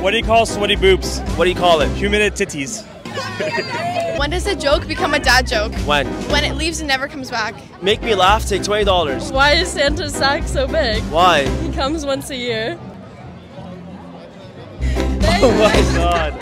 What do you call sweaty boobs? What do you call it? Humid titties. When does a joke become a dad joke? When? When it leaves and never comes back. Make me laugh, take $20. Why is Santa's sack so big? Why? He comes once a year. Oh my god.